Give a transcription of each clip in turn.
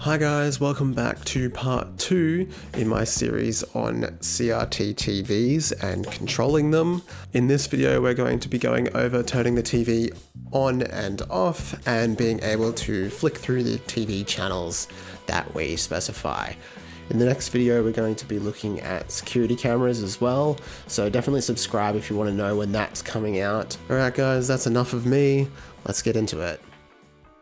Hi guys, welcome back to part 2 in my series on CRT TVs and controlling them. In this video we're going to be going over turning the TV on and off and being able to flick through the TV channels that we specify. In the next video we're going to be looking at security cameras as well, so definitely subscribe if you want to know when that's coming out. Alright guys, that's enough of me, let's get into it.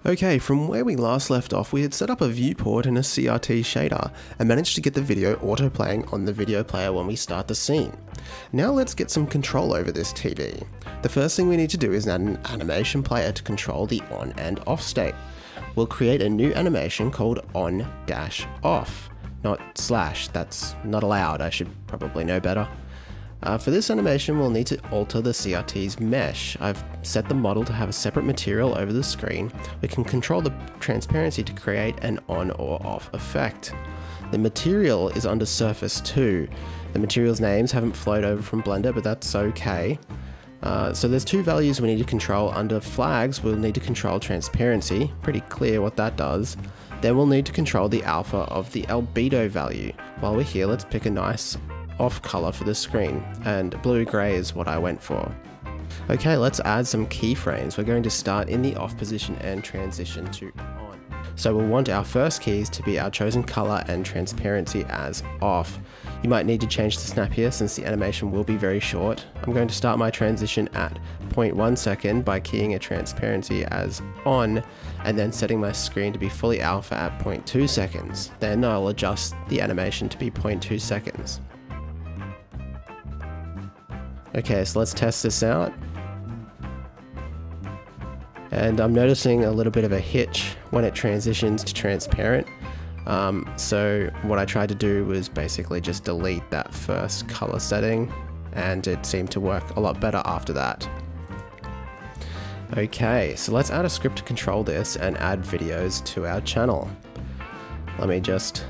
Okay, from where we last left off, we had set up a viewport and a CRT shader, and managed to get the video auto-playing on the video player when we start the scene. Now let's get some control over this TV. The first thing we need to do is add an animation player to control the on and off state. We'll create a new animation called on-off, not slash, that's not allowed, I should probably know better. Uh, for this animation, we'll need to alter the CRT's mesh. I've set the model to have a separate material over the screen. We can control the transparency to create an on or off effect. The material is under surface 2. The material's names haven't flowed over from Blender, but that's okay. Uh, so there's two values we need to control. Under flags, we'll need to control transparency. Pretty clear what that does. Then we'll need to control the alpha of the albedo value. While we're here, let's pick a nice off color for the screen, and blue-gray is what I went for. Okay, let's add some keyframes. We're going to start in the off position and transition to on. So we'll want our first keys to be our chosen color and transparency as off. You might need to change the snap here since the animation will be very short. I'm going to start my transition at 0.1 second by keying a transparency as on and then setting my screen to be fully alpha at 0.2 seconds. Then I'll adjust the animation to be 0.2 seconds. Okay, so let's test this out. And I'm noticing a little bit of a hitch when it transitions to transparent. Um, so what I tried to do was basically just delete that first color setting and it seemed to work a lot better after that. Okay, so let's add a script to control this and add videos to our channel. Let me just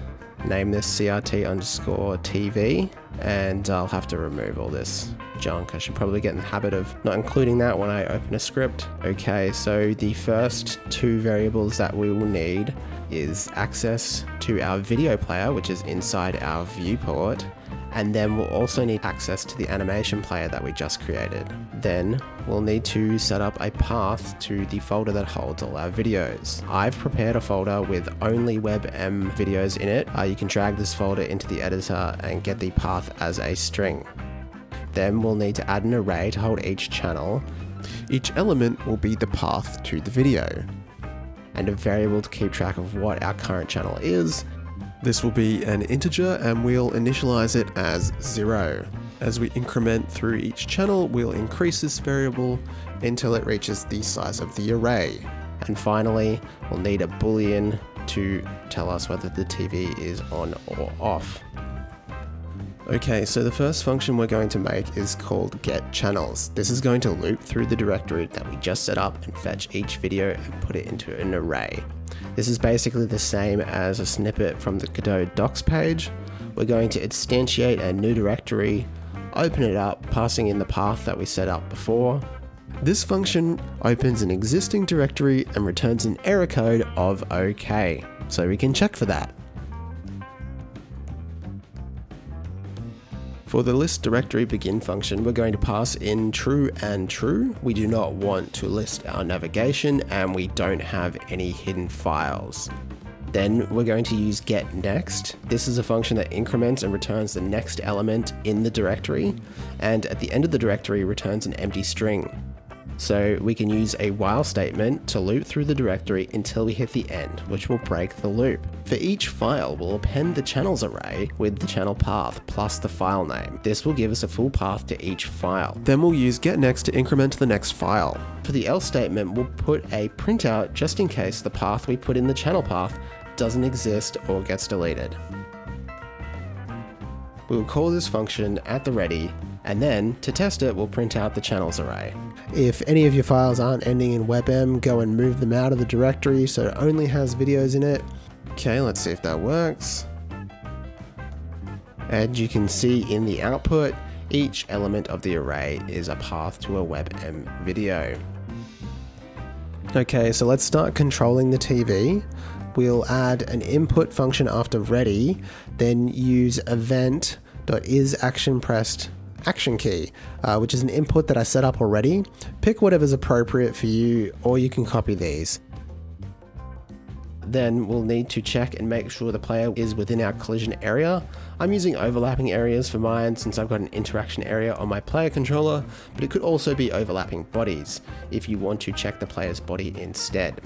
name this CRT underscore TV and I'll have to remove all this junk. I should probably get in the habit of not including that when I open a script. Okay, so the first two variables that we will need is access to our video player, which is inside our viewport, and then we'll also need access to the animation player that we just created. Then we'll need to set up a path to the folder that holds all our videos. I've prepared a folder with only WebM videos in it. Uh, you can drag this folder into the editor and get the path as a string. Then we'll need to add an array to hold each channel. Each element will be the path to the video and a variable to keep track of what our current channel is. This will be an integer and we'll initialize it as 0. As we increment through each channel, we'll increase this variable until it reaches the size of the array. And finally, we'll need a boolean to tell us whether the TV is on or off. Okay, so the first function we're going to make is called getChannels. This is going to loop through the directory that we just set up and fetch each video and put it into an array. This is basically the same as a snippet from the Godot docs page. We're going to instantiate a new directory, open it up, passing in the path that we set up before. This function opens an existing directory and returns an error code of OK, so we can check for that. For the list directory begin function, we're going to pass in true and true. We do not want to list our navigation and we don't have any hidden files. Then we're going to use get next. This is a function that increments and returns the next element in the directory, and at the end of the directory returns an empty string. So we can use a while statement to loop through the directory until we hit the end, which will break the loop. For each file, we'll append the channels array with the channel path plus the file name. This will give us a full path to each file. Then we'll use getNext to increment the next file. For the else statement, we'll put a printout just in case the path we put in the channel path doesn't exist or gets deleted. We will call this function at the ready and then, to test it, we'll print out the channels array. If any of your files aren't ending in WebM, go and move them out of the directory so it only has videos in it. Okay, let's see if that works. And you can see in the output, each element of the array is a path to a WebM video. Okay, so let's start controlling the TV. we'll add an input function after ready, then use event.isActionPressed action key, uh, which is an input that I set up already. Pick whatever's appropriate for you, or you can copy these. Then we'll need to check and make sure the player is within our collision area. I'm using overlapping areas for mine since I've got an interaction area on my player controller, but it could also be overlapping bodies if you want to check the player's body instead.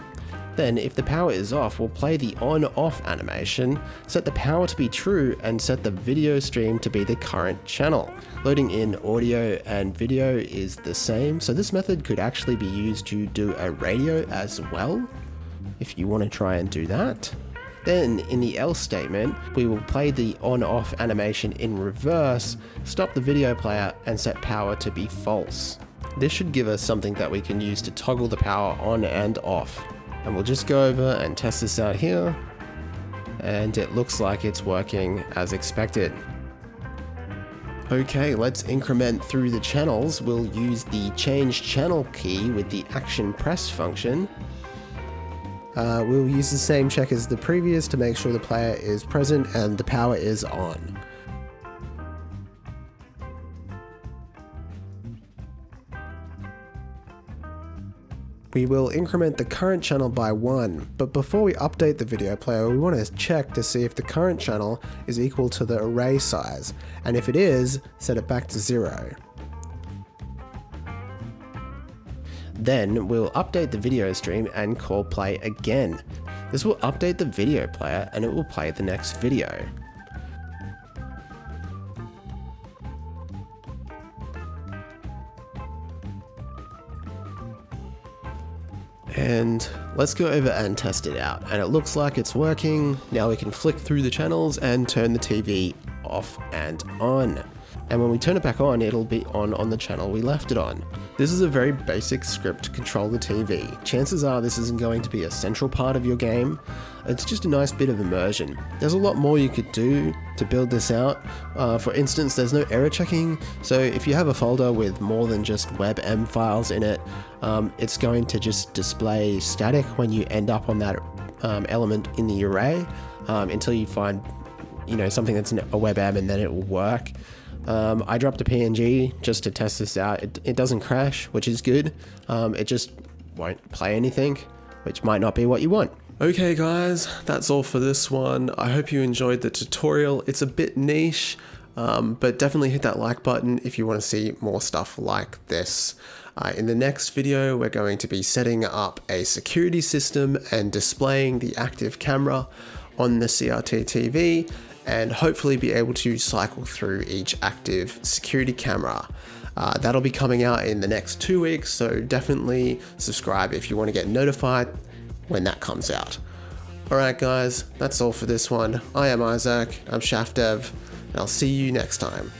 Then if the power is off, we'll play the on off animation, set the power to be true and set the video stream to be the current channel. Loading in audio and video is the same, so this method could actually be used to do a radio as well, if you want to try and do that. Then in the else statement, we will play the on off animation in reverse, stop the video player and set power to be false. This should give us something that we can use to toggle the power on and off. And we'll just go over and test this out here. And it looks like it's working as expected. Okay, let's increment through the channels. We'll use the change channel key with the action press function. Uh, we'll use the same check as the previous to make sure the player is present and the power is on. We will increment the current channel by 1, but before we update the video player we want to check to see if the current channel is equal to the array size, and if it is, set it back to 0. Then we'll update the video stream and call play again. This will update the video player and it will play the next video. And let's go over and test it out. And it looks like it's working. Now we can flick through the channels and turn the TV off and on. And when we turn it back on, it'll be on on the channel we left it on. This is a very basic script to control the TV. Chances are this isn't going to be a central part of your game. It's just a nice bit of immersion. There's a lot more you could do to build this out. Uh, for instance, there's no error checking, so if you have a folder with more than just WebM files in it, um, it's going to just display static when you end up on that um, element in the array um, until you find you know something that's a WebM and then it will work. Um, I dropped a PNG just to test this out. It, it doesn't crash, which is good. Um, it just won't play anything, which might not be what you want. Okay guys, that's all for this one. I hope you enjoyed the tutorial. It's a bit niche, um, but definitely hit that like button if you want to see more stuff like this. Uh, in the next video, we're going to be setting up a security system and displaying the active camera on the CRT TV and hopefully be able to cycle through each active security camera. Uh, that'll be coming out in the next two weeks, so definitely subscribe if you want to get notified when that comes out. Alright guys, that's all for this one. I am Isaac, I'm Chaff Dev, and I'll see you next time.